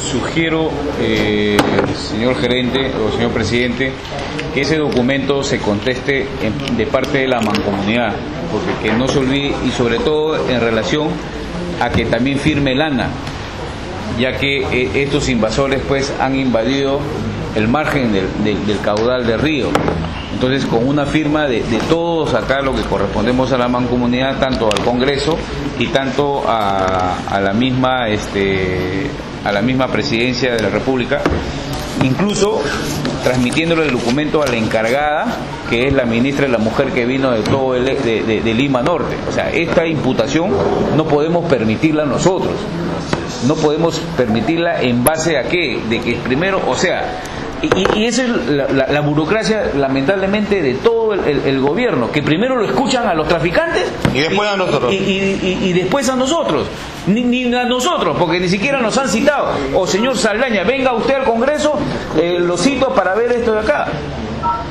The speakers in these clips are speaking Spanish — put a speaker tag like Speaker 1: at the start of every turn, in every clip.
Speaker 1: Sugiero, eh, señor gerente o señor presidente, que ese documento se conteste en- de parte de la mancomunidad, porque que no se olvide y sobre todo en relación a que también firme el ANA, ya que eh, estos invasores pues han invadido el margen del caudal del río. Entonces, con una firma de, de todos acá, lo que correspondemos a la mancomunidad, tanto al Congreso y tanto a, a la misma este, a la misma presidencia de la República, incluso transmitiéndole el documento a la encargada, que es la ministra de la Mujer que vino de todo el, de, de- Lima Norte. O sea, esta imputación no podemos permitirla nosotros no podemos permitirla en base a qué, de que primero, o sea, y, y- esa es la, la- la burocracia lamentablemente de todo el, el- el gobierno, que primero lo escuchan a los traficantes
Speaker 2: Y después a nosotros.
Speaker 1: y después a nosotros, ni, ni a nosotros, porque ni siquiera nos han citado. O señor Saldaña, venga usted al Congreso, eh, lo cito para ver esto de acá.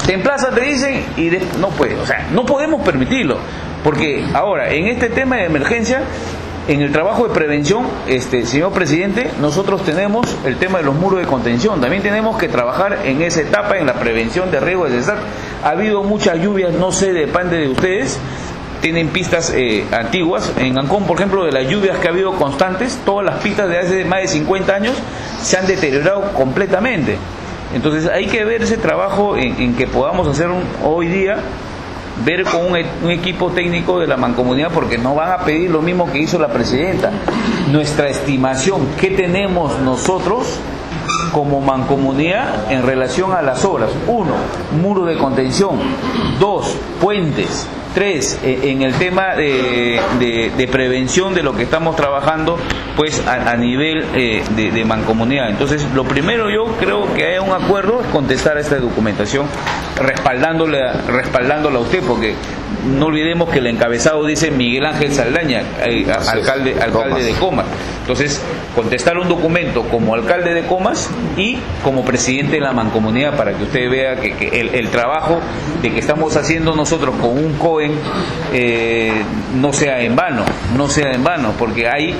Speaker 1: Te emplaza, te dicen, y de- no puede, o sea, no podemos permitirlo, porque ahora, en este tema de emergencia, en el trabajo de prevención, este señor presidente, nosotros tenemos el tema de los muros de contención, también tenemos que trabajar en esa etapa, en la prevención de riesgo de cesar. Ha habido muchas lluvias, no sé, depende de ustedes, tienen pistas eh, antiguas. En Ancón, por ejemplo, de las lluvias que ha habido constantes, todas las pistas de hace más de 50 años se han deteriorado completamente. Entonces hay que ver ese trabajo en, en que podamos hacer un- hoy día, ver con un, e- un equipo técnico de la mancomunidad, porque no van a pedir lo mismo que hizo la presidenta. Nuestra estimación, ¿qué tenemos nosotros? como mancomunidad en relación a las obras. Uno, muro de contención. Dos, puentes. Tres, eh, en el tema de, de- prevención de lo que estamos trabajando, pues a, a nivel eh, de, de mancomunidad. Entonces, lo primero yo creo que haya un acuerdo es contestar a esta documentación respaldándole, a- respaldándola a usted, porque no olvidemos que el encabezado dice Miguel Ángel Saldaña, eh, alcalde, alcalde
Speaker 2: Comas.
Speaker 1: de Comas. Entonces, contestar un documento como alcalde de Comas y como presidente de la mancomunidad para que usted vea que, que el, el trabajo de que estamos haciendo nosotros con un COEN eh, no sea en vano, no sea en vano, porque hay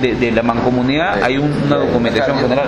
Speaker 1: de, de la mancomunidad hay un- una documentación general.